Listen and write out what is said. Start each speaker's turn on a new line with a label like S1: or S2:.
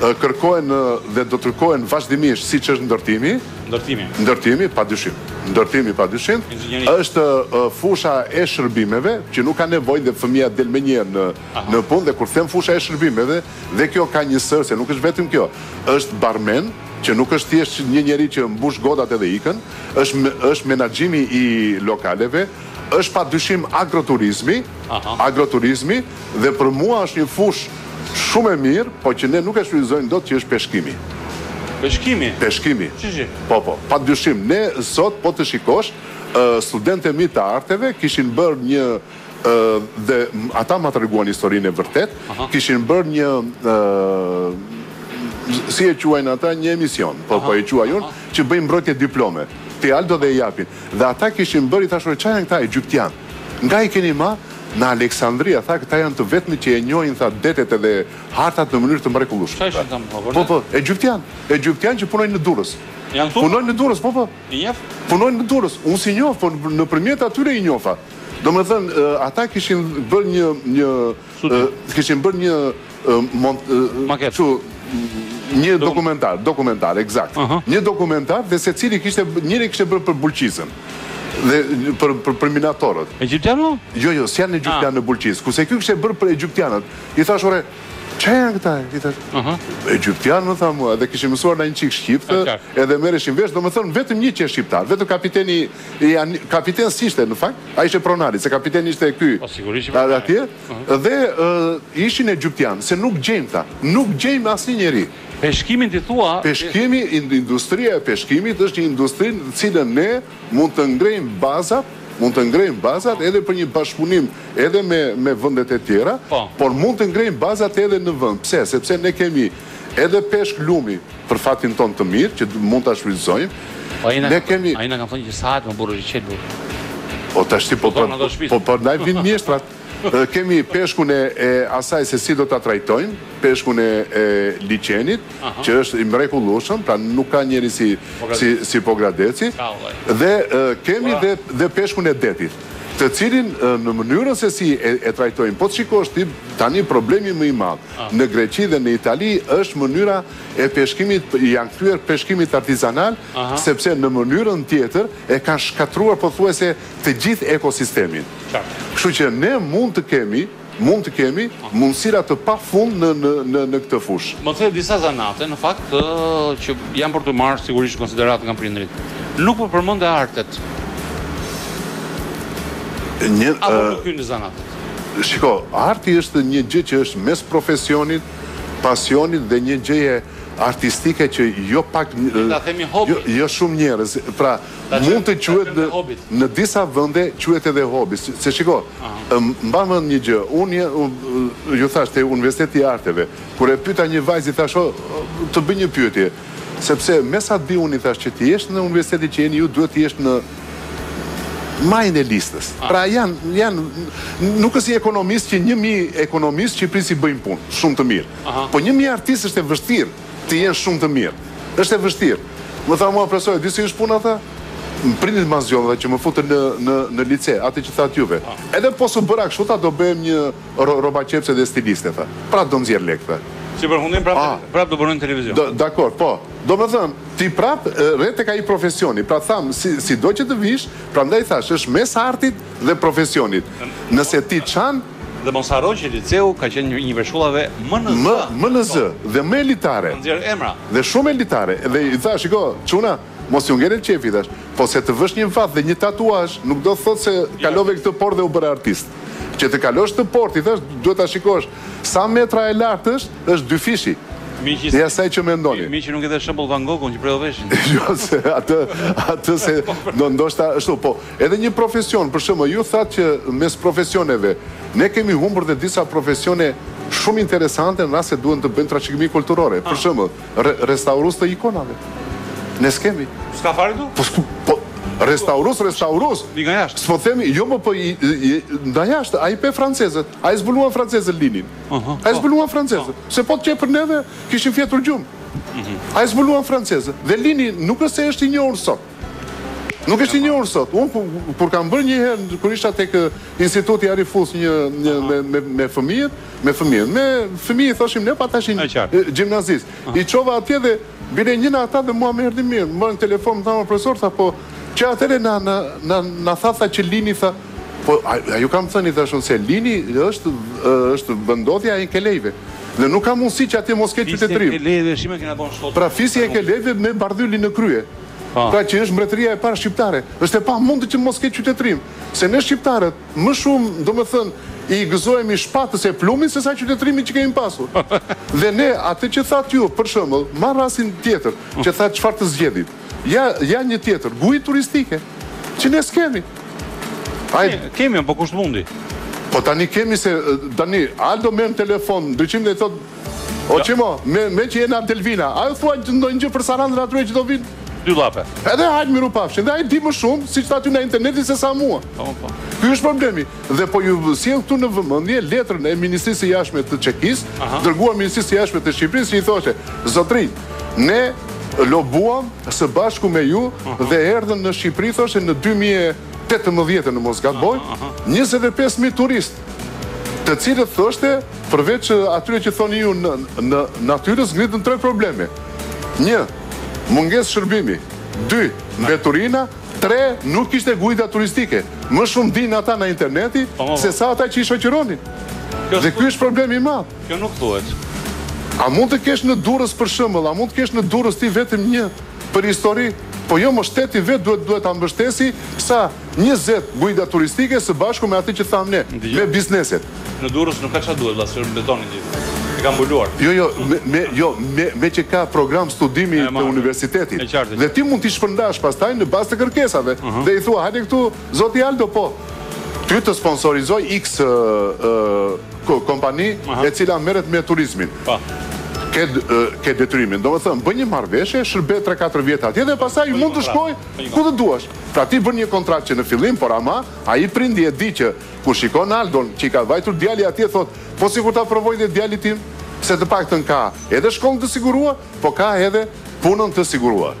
S1: kërkohen dhe do të kërkohen vazhdimisht siç është ndërtimi,
S2: ndërtimi,
S1: ndërtimi pa dyshim, ndërtimi pa dyshim, është fusha e shërbimeve që nuk ka nevojë dhe fëmija del menjëherë në në punë dhe kur them fusha e shërbimeve dhe kjo ka një sërë se nuk është vetëm kjo, është barmen që nuk është thjesht një njeri që mbush gotat edhe ikën, është është menaxhimi i lokaleve, Është pa dyshim agroturizmi, agroturizmi dhe për mua është një fushë shumë e mirë, po që ne nuk e shfrytëzojmë dot që është peshkimi.
S2: Peshkimi?
S1: Peshkimi.
S2: Shi shi.
S1: Po, po. Pa dyshim. Ne sot, po të shikosh, studentët e mi të arteve kishin bërë një dhe ata ma treguan historinë e vërtetë, kishin bërë një si e quajnë ata, një emision, po e quaj unë, që bëjnë mbrojtje diplome. Te Aldo dhe i japin. Dhe ata kishin bërë, i thashë ore çfarë janë këta egjiptianë? Nga i keni marrë? Në Aleksandria, tha këta janë të vetmit që e njohin tha detet edhe hartat në mënyrë të mrekullueshme.
S2: Çfarë ishin këta më tha? Vërtet?
S1: Po po, egjiptianë, egjiptianë që punojnë në Durrës.
S2: Janë këtu?
S1: Punojnë në Durrës, po po.
S2: I njeh?
S1: Punojnë në Durrës, unë s'i njoh, po nëpërmjet atyre i njofa. Domethënë ata kishin bërë një një Kishin bërë një
S2: Maket
S1: Një dokumentar Dokumentar,
S2: ekzakt
S1: Një dokumentar dhe secili kishte Njëri kishte bërë për Bulqizën Dhe për, për, për minatorët
S2: Egjiptianët?
S1: Jo, jo, s'janë egjiptianë ah. në Bulqizë Kurse kjo kishte bërë për egjiptianët I thashë ore Ça janë këta? I thashë, egjiptianë më tha mua Dhe kishin mësuar një
S2: çikë shqip
S1: Edhe merreshin vesh, domethënë vetëm një qe shqiptar Vetëm kapiteni Kapiten s'ishte, në fakt, ai ishte pronari, se kapiten ishte ky.
S2: Po sigurisht që
S1: atje. Dhe ishin egjiptianë, se nuk gjejmë tha. Nuk gjejmë asnjë njeri.
S2: Peshkimin ti thua?
S1: Peshkimi, industria e peshkimit është një industri në të cilën ne mund të ngrejmë bazat, mund të ngrejmë bazat edhe për një bashkëpunim edhe me vendet e tjera, por mund të ngrejmë bazat edhe në vend. Pse? Sepse ne kemi Edhe peshk lumi për fatin tonë të mirë që mund ta shfrytëzojmë. Ne kemi
S2: Ai na ka thënë që sahet më burrë i qelbur.
S1: Po tashti po
S2: po
S1: po ndaj vijnë mjeshtrat. Edhe kemi peshkun e e asaj se si do ta trajtojmë, peshkun e e liqenit, që është i mrekullueshëm, pra nuk ka njeri si si si Pogradeci. Dhe kemi dhe dhe peshkun e detit, të cilin në mënyrën se si e e trajtojmë, po të shikosh ti tani problemi më i madh në Greqi dhe në Itali është mënyra e peshkimit, i janë kthyer peshkimit artizanal, sepse në mënyrën tjetër e kanë shkatërruar pothuajse të gjithë ekosistemin. Kështu që ne mund të kemi, mund të kemi mundësira të pafund në në në këtë fushë.
S2: Më the disa zanate në fakt të që janë për të marrë sigurisht në konsideratë nga prindërit. Nuk më përmende artet.
S1: Një.
S2: Apo nuk hyjnë në zanat?
S1: Shiko, arti është një gjë që është mes profesionit, pasionit dhe një gjëje artistike që jo pak, jo shumë njerëz, pra mund të
S2: quhet
S1: në disa vende quhet edhe hobi, se shiko, mban mend një gjë, unë ju thashë te Universiteti i Arteve, kur e pyeta një vajzë i thashë, të bëj një pyetje, sepse me sa di unë i thashë që të jesh në universitetin që jeni ju duhet të jesh në majën e listës. Pra janë, janë, nuk është si ekonomist që një mijë ekonomistë në Shqipëri s'i bëjnë punë, shumë të mirë. Po një mijë artistë është e vështirë të jenë shumë të mirë. është e vështirë. Më tha mua profesori, di si është puna tha? Prindërit ma zgjodhën që më futën në, në, në lice, atë që thatë juve. Edhe po s'e bëra kështu, tha, do bëhem një ro, rrobaqepëse dhe stiliste, tha. Pra do nxjerr lekë, tha.
S2: Si përfundim
S1: prapë,
S2: prapë do punoj në televizion.
S1: Dakord, po. Domethënë, ti prapë rri tek ai profesioni. Pra them, si, sido që të vishë, prandaj thashë, është mes artit dhe profesionit. Nëse ti çan.
S2: Dhe mos harro që liceu ka qenë një, një prej shkollave më në zë.
S1: Më, më në zë, dhe më elitare.
S2: Ka nxjerrë emra.
S1: Dhe shumë elitare. Dhe i thashë, shiko, çuna, mos ju ngelet qejfi, i thashë. Po se të vësh një vath dhe një tatuazh, nuk do të thotë se kalove këtë portë dhe u bëre artist. Që të kalosh këtë portë, i thashë, duhet ta shikosh sa metra e lartë është Është dyfishi. Mirë
S2: që,
S1: i asaj që mendoni.
S2: Mirë që nuk i dhe shembull Van Gogun që preu veshin.
S1: Jo, se atë atë s'e do ndoshta ashtu, po edhe një profesion, për shembull, ju thatë që mes profesioneve ne kemi humbur dhe disa profesione shumë interesante në rast se duan të bëjnë trashëgimi kulturore. Për shembull, re, restaurues të ikonave. Ne s'kemi.
S2: S'ka fare këtu?
S1: Po, po restaurues, restaurues.
S2: Një nga jashtë.
S1: S'po themi, jo më po i, i, i, nga jashtë, a i pe francezët, a e zbuluan francezët Linin. A e zbuluan francezët? Se po të qe për neve, kishin fjetur gjumë. Mhm. A e zbuluan francezët? Dhe Lini nuk është se është i njohur sot. Nuk është i njohur sot. Unë kur kam bërë një herë kur isha tek Instituti Harry Fultz një një me me me fëmijët, me fëmijët, me fëmijë thoshim ne pa po
S2: ata ishin
S1: gjimnazistë. I çova atje dhe bile një nga ata dhe mua më erdhi mirë. Më merr në telefon më tha profesor, tha po Që atëherë na na na na tha tha që Lini tha Po a, a ju kam thënë i thashë unë se Lini është është vendndodhja e Enkelejve dhe nuk ka mundësi që atje mos ketë Fisi
S2: i qytetërim. Enkelejve shime kena bën sot.
S1: Pra fisi i Enkelejve me Bardhylin në krye.
S2: Po.
S1: Pra që është mbretëria e parë shqiptare. Është e pamundur që mos ketë qytetërim. Se ne shqiptarët më shumë, domethënë, i gëzohemi shpatës e plumbit sesa qytetërimit që kemi pasur. Dhe ne atë që thatë ju, për shembull, marr rastin tjetër, që thatë çfarë të zgjedhim. Ja, ja një tjetër, guidë turistike, që ne s'kemi. Ai...
S2: Kemi, po kush mundi?
S1: Po tani kemi se, tani, Aldo merr në telefon Luçin dhe i thotë, o Çimo, me, meqë je nga Delvina, a ju thua ndonjë gjë për Sarandën atyre që do vinë?
S2: Dy llafe.
S1: Edhe hajt mirupafshim, dhe ai di më shumë, siç tha ty nga interneti, sesa mua.
S2: Po, po.
S1: Ky është problemi. Dhe po ju sjell këtu në vëmendje letrën e Ministrisë së Jashtme të Çekisë, dërguar Ministrisë së Jashtme të Shqipërisë që i thoshte, zotëri, ne lobuam së bashku me ju dhe erdhën në Shqipëri thoshte në dy mijë e tetëmbëdhjetë në mos gaboj, njëzet e pesë mijë turistë, të cilët thoshte përveç atyre që thoni ju në natyrës ngritën tre probleme. Një, mungesë shërbimi, dy, mbeturina, Tre, nuk kishte guida turistike. Më shumë dinë ata nga interneti, se sa ata që i shoqëronin. Dhe ky është problemi i madh.
S2: Kjo nuk thuhet.
S1: A mund të kesh në Durrës për shembull, a mund të kesh në Durrës ti vetëm një për histori? Po jo mo, shteti vetë duhet duhet ta mbështesi ca njëzet guida turistike së bashku me atë që thamë ne, me bizneset.
S2: Në Durrës nuk ka ça duhet vlla se është beton i gjithë. E ka mbuluar.
S1: Jo jo me jo me meqë ka program studimi të universitetit.
S2: E qartë.
S1: Dhe ti mund t'i shpërndash pastaj në bazë të kërkesave. Dhe i thua hajde këtu zoti Aldo po ty të sponsorizoj X kompani e cila merret me turizmin.
S2: Po.
S1: Ke ke detyrimin. Domethënë bën një marrëveshje shërbe tre katër vjet atje dhe pastaj mund të
S2: shkojë
S1: ku të duash. Pra ti bën një kontratë që në fillim por ama ai prindi e di që Kur shikon Aldon që i ka vajtur djali atje thotë, po sikur ta provoj dhe djalit tim, se të paktën ka edhe shkollën të siguruar, po ka edhe punën të siguruar.